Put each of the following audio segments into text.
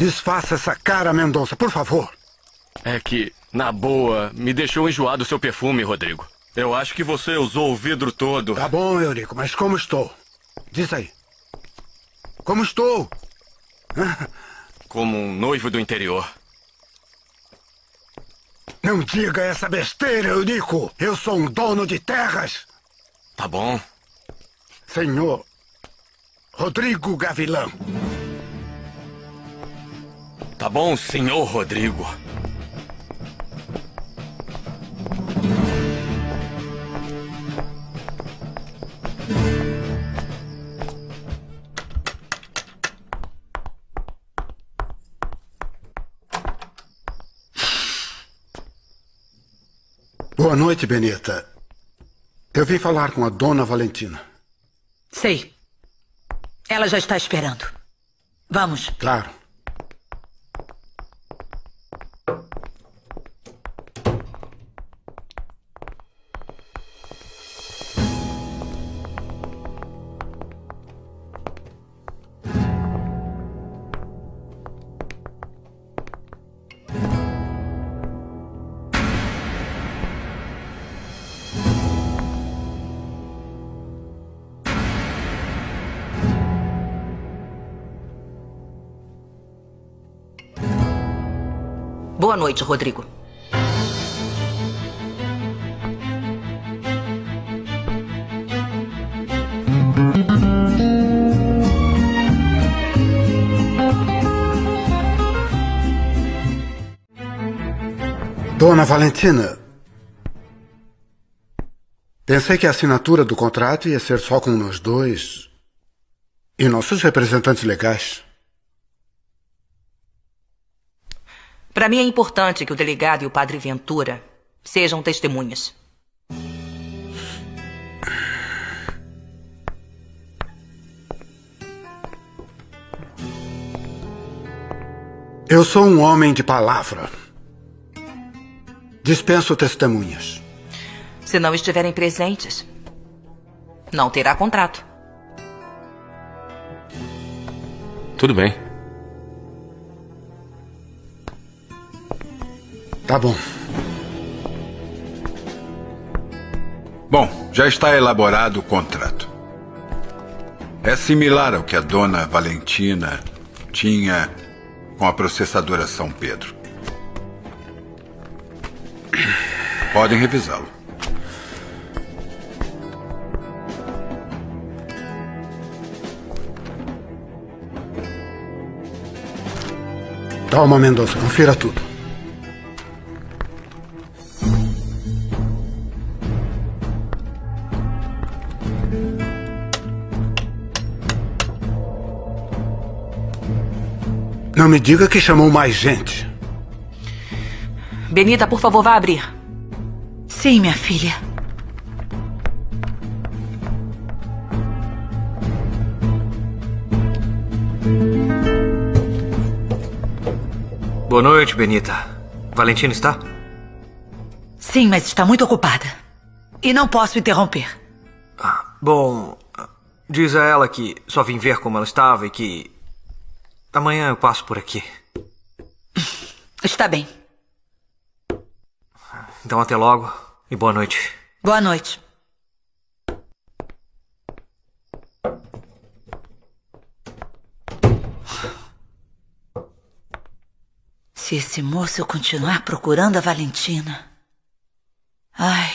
Desfaça essa cara, Mendonça, por favor. É que, na boa, me deixou enjoado o seu perfume, Rodrigo. Eu acho que você usou o vidro todo. Tá bom, Eurico, mas como estou? Diz aí. Como estou? Como um noivo do interior. Não diga essa besteira, Eurico. Eu sou um dono de terras. Tá bom. Senhor Rodrigo Gavilão. Tá bom, senhor Rodrigo. Boa noite, Benita. Eu vim falar com a dona Valentina. Sei. Ela já está esperando. Vamos. Claro. Boa noite, Rodrigo. Dona Valentina. Pensei que a assinatura do contrato ia ser só com nós dois e nossos representantes legais. Para mim é importante que o delegado e o padre Ventura sejam testemunhas. Eu sou um homem de palavra. Dispenso testemunhas. Se não estiverem presentes, não terá contrato. Tudo bem. Tá bom. Bom, já está elaborado o contrato. É similar ao que a dona Valentina tinha com a processadora São Pedro. Podem revisá-lo. Toma, Mendonça, confira tudo. Não me diga que chamou mais gente. Benita, por favor, vá abrir. Sim, minha filha. Boa noite, Benita. Valentina está? Sim, mas está muito ocupada. E não posso interromper. Bom, diz a ela que só vim ver como ela estava e que. Amanhã eu passo por aqui. Está bem. Então até logo e boa noite. Boa noite. Se esse moço continuar procurando a Valentina. Ai.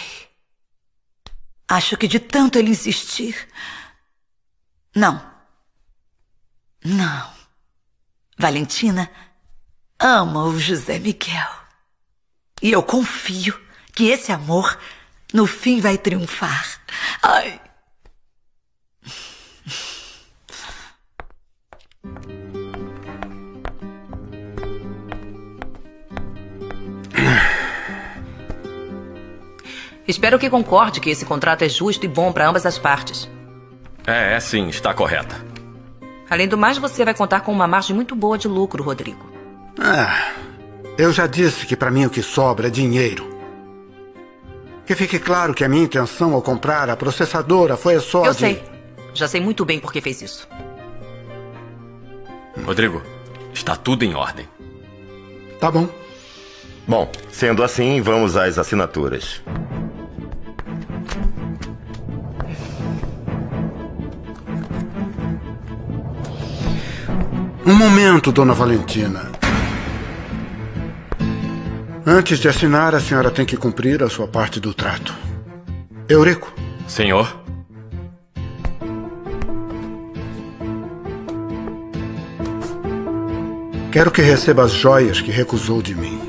Acho que de tanto ele insistir. Não. Não. Valentina ama o José Miguel. E eu confio que esse amor no fim vai triunfar. Ai. Espero que concorde que esse contrato é justo e bom para ambas as partes. É, é sim, está correta. Além do mais, você vai contar com uma margem muito boa de lucro, Rodrigo. Ah, eu já disse que para mim o que sobra é dinheiro. Que fique claro que a minha intenção ao comprar a processadora foi só Eu de... sei. Já sei muito bem por que fez isso. Rodrigo, Está tudo em ordem. Tá bom. Bom, sendo assim, vamos às assinaturas. Momento, dona Valentina. Antes de assinar, a senhora tem que cumprir a sua parte do trato. Eurico. Senhor? Quero que receba as joias que recusou de mim.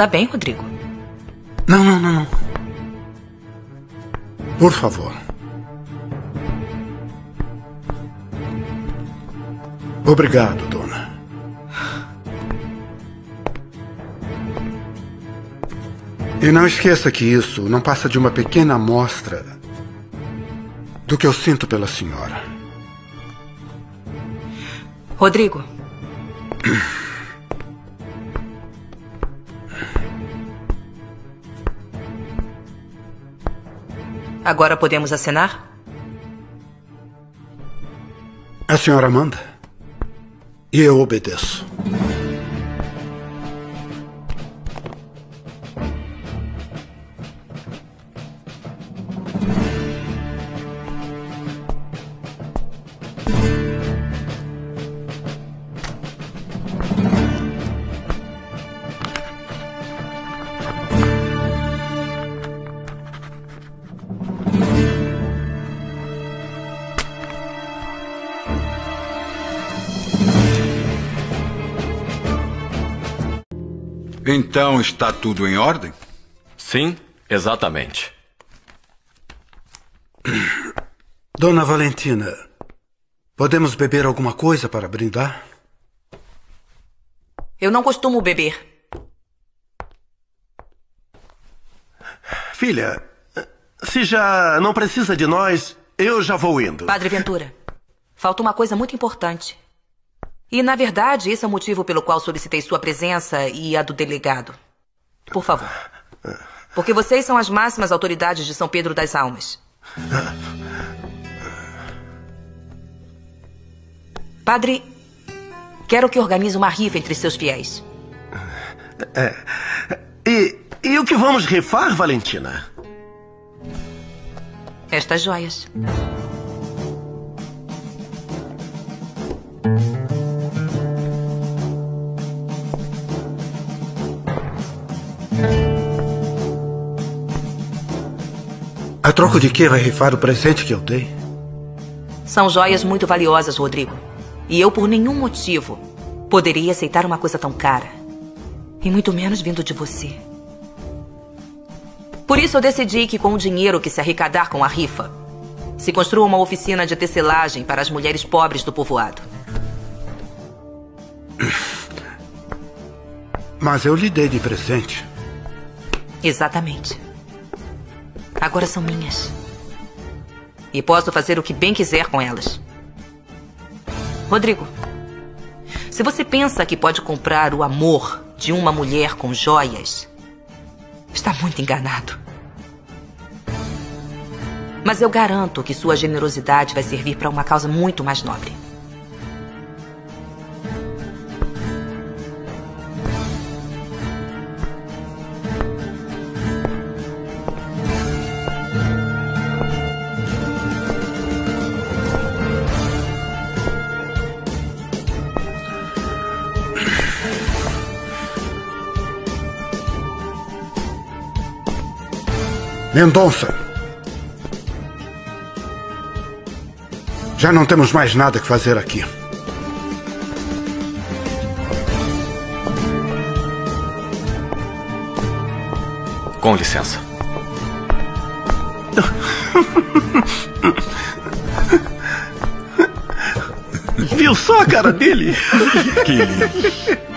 Está bem, Rodrigo? Não, não, não, não. Por favor. Obrigado, dona. E não esqueça que isso não passa de uma pequena amostra do que eu sinto pela senhora. Rodrigo. Agora podemos acenar? A senhora manda. E eu obedeço. Então está tudo em ordem? Sim, exatamente. Dona Valentina, podemos beber alguma coisa para brindar? Eu não costumo beber. Filha, se já não precisa de nós, eu já vou indo. Padre Ventura, falta uma coisa muito importante. E, na verdade, esse é o motivo pelo qual solicitei sua presença e a do delegado. Por favor. Porque vocês são as máximas autoridades de São Pedro das Almas. Padre, quero que organize uma rifa entre seus fiéis. E, e o que vamos rifar, Valentina? Estas joias. A troco de que vai rifar o presente que eu dei? São joias muito valiosas, Rodrigo. E eu, por nenhum motivo, poderia aceitar uma coisa tão cara. E muito menos vindo de você. Por isso eu decidi que com o dinheiro que se arrecadar com a rifa, se construa uma oficina de tecelagem para as mulheres pobres do povoado. Mas eu lhe dei de presente. Exatamente. Agora são minhas. E posso fazer o que bem quiser com elas. Rodrigo, se você pensa que pode comprar o amor de uma mulher com joias, está muito enganado. Mas eu garanto que sua generosidade vai servir para uma causa muito mais nobre. Mendonça. Já não temos mais nada que fazer aqui. Com licença. Viu só a cara dele? Que lindo.